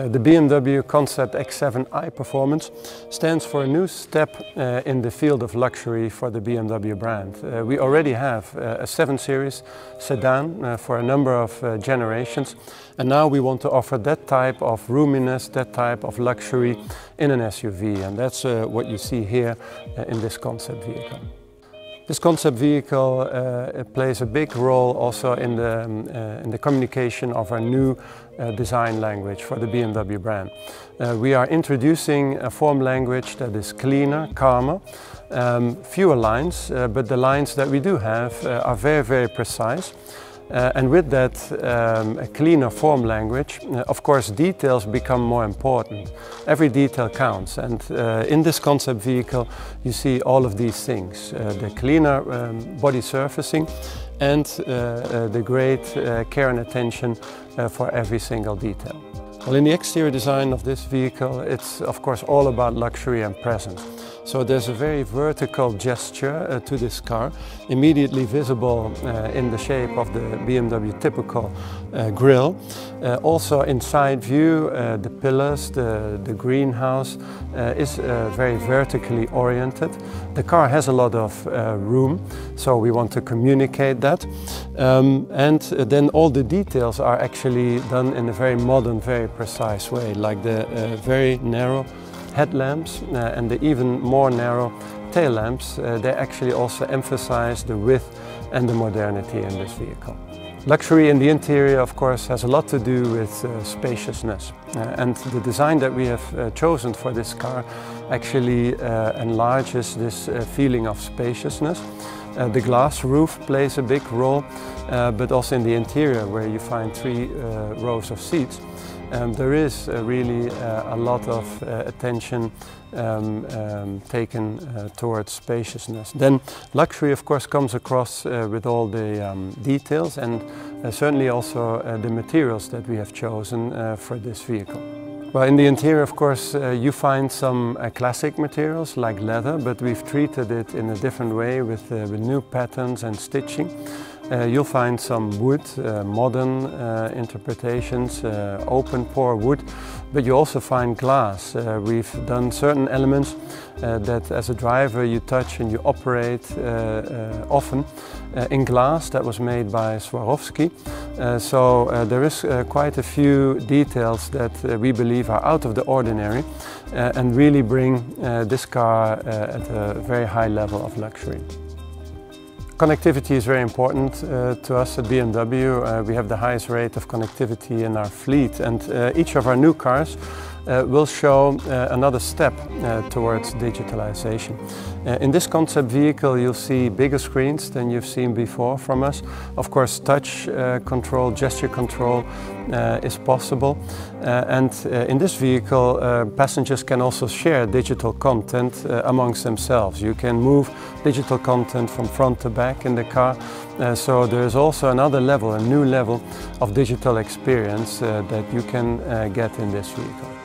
Uh, the BMW Concept X7 iPerformance stands for a new step uh, in the field of luxury for the BMW brand. Uh, we already have uh, a 7 Series sedan uh, for a number of generations and now we want to offer that type of roominess, that type of luxury in an SUV and that's what you see here in this concept vehicle. This concept vehicle uh, plays a big role also in the, um, uh, in the communication of our new uh, design language for the BMW brand. Uh, we are introducing a form language that is cleaner, calmer, um, fewer lines, uh, but the lines that we do have uh, are very, very precise. Uh, and with that um, a cleaner form language, uh, of course details become more important. Every detail counts and uh, in this concept vehicle you see all of these things. Uh, the cleaner um, body surfacing and uh, uh, the great care and attention for every single detail. Well, in the exterior design of this vehicle, it's of course all about luxury and presence. So there's a very vertical gesture uh, to this car, immediately visible uh, in the shape of the BMW typical uh, grille. Uh, also in side view, uh, the pillars, the, the greenhouse uh, is very vertically oriented. The car has a lot of room, so we want to communicate that. Um, and then all the details are actually done in a very modern, very precise way, like the very narrow headlamps uh, and the even more narrow tail lamps, uh, they actually also emphasize the width and the modernity in this vehicle. Luxury in the interior, of course, has a lot to do with uh, spaciousness. Uh, and the design that we have uh, chosen for this car actually uh, enlarges this feeling of spaciousness. The glass roof plays a big role, but also in the interior where you find three rows of seats. Um, there is uh, really uh, a lot of uh, attention um, um, taken uh, towards spaciousness. Then luxury of course comes across uh, with all the um, details and uh, certainly also the materials that we have chosen for this vehicle. Well, in the interior, of course, uh, you find some uh, classic materials like leather, but we've treated it in a different way with, uh, with new patterns and stitching. Uh, you'll find some wood, uh, modern uh, interpretations, open pore wood, but you also find glass. We've done certain elements that as a driver you touch and you operate often in glass that was made by Swarovski. Uh, so uh, there is uh, quite a few details that we believe are out of the ordinary and really bring this car at a very high level of luxury. Connectivity is very important uh, to us at BMW. Uh, we have the highest rate of connectivity in our fleet and uh, each of our new cars uh, will show uh, another step uh, towards digitalization. in this concept vehicle you'll see bigger screens than you've seen before from us. Of course touch control, gesture control is possible and in this vehicle passengers can also share digital content amongst themselves. You can move digital content from front to back in the car uh, so there's also another level, a new level of digital experience uh, that you can uh, get in this vehicle.